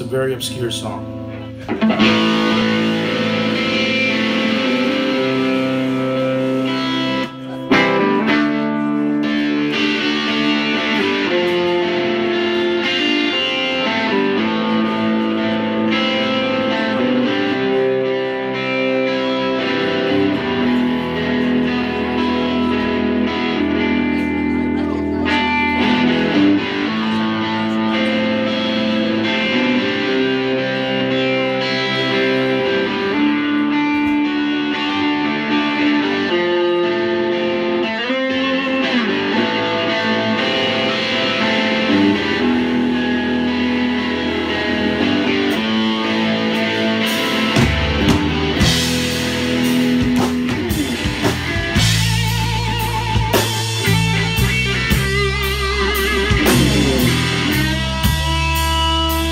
It's a very obscure song.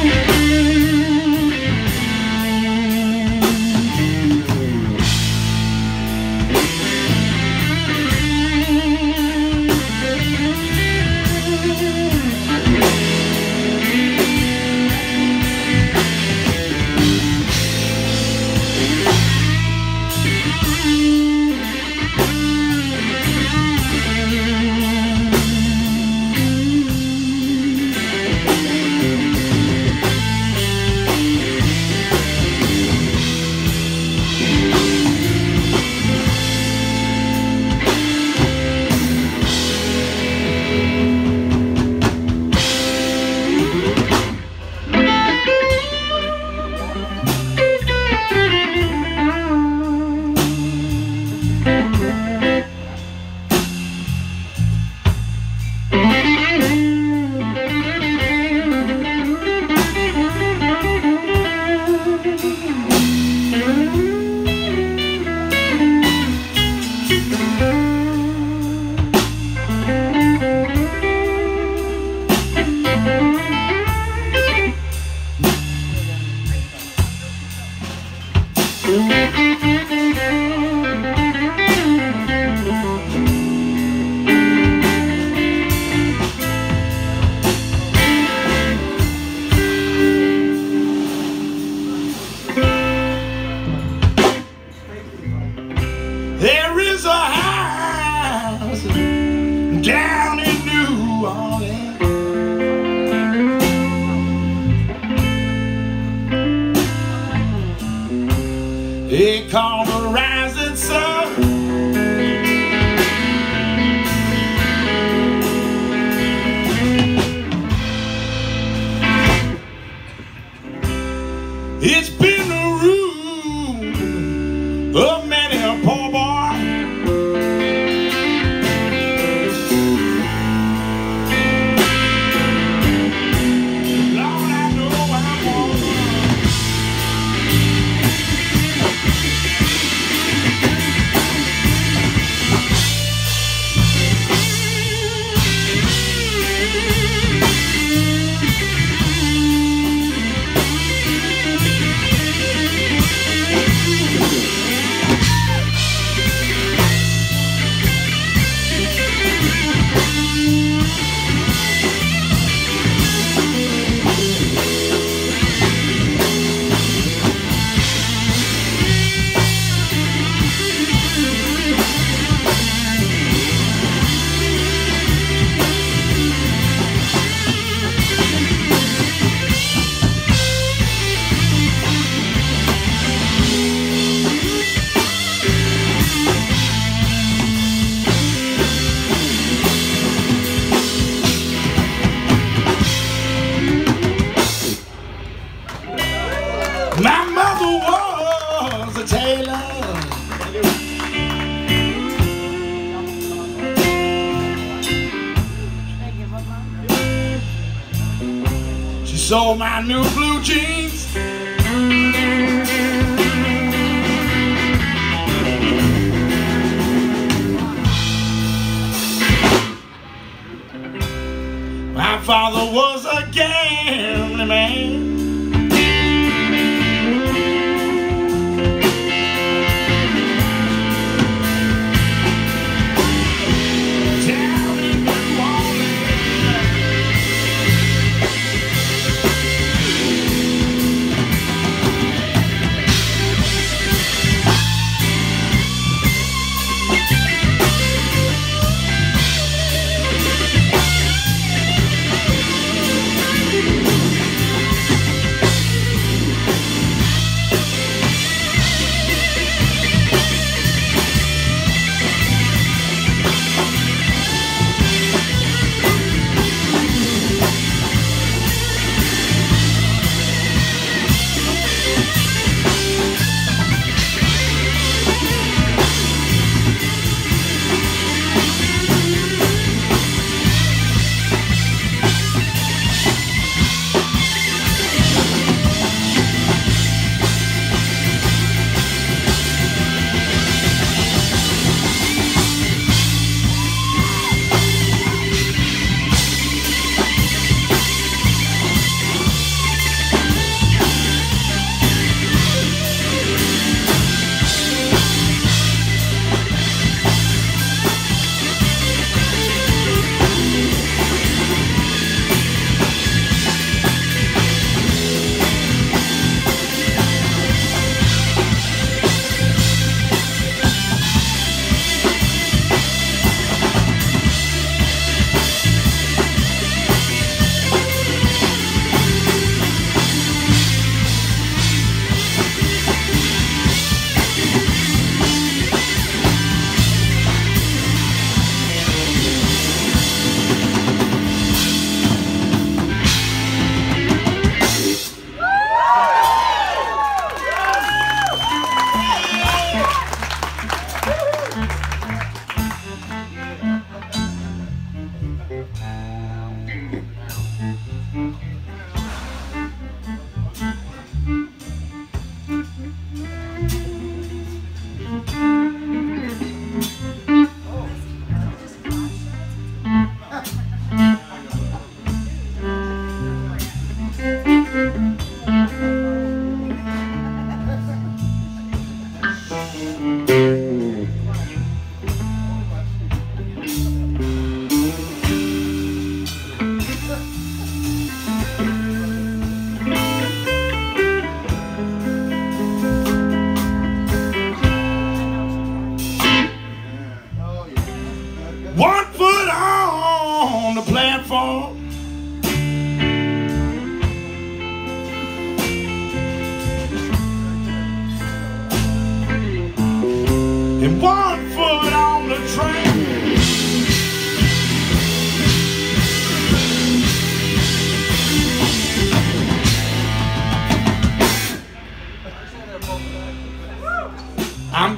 There room She sold my new blue jeans. My father was a gambling man.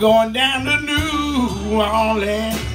Going down to New Orleans.